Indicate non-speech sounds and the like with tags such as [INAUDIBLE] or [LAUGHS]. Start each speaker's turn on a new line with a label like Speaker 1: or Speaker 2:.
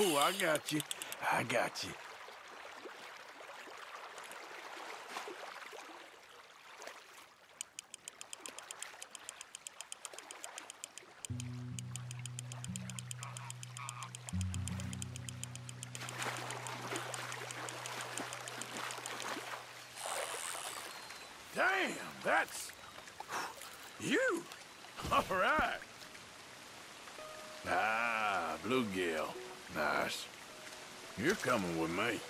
Speaker 1: Oh, I got you. I got you. Damn, that's... You! [LAUGHS] All right. Ah, bluegill. Nice. You're coming with me.